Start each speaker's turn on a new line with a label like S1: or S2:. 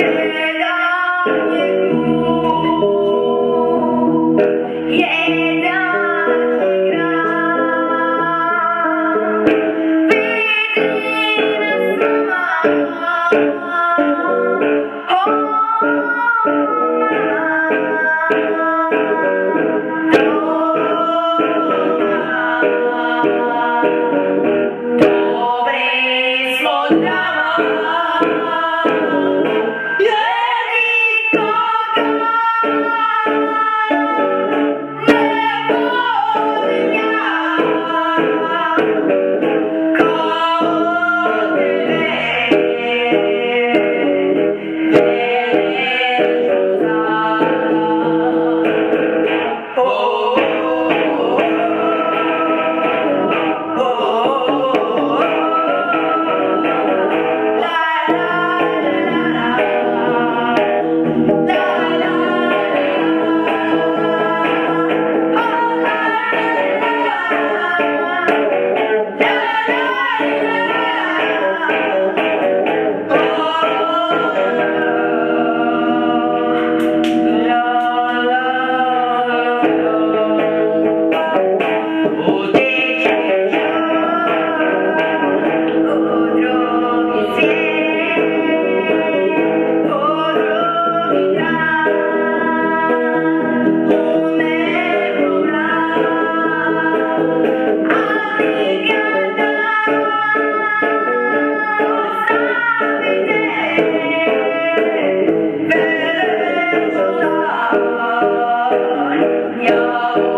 S1: you love you. your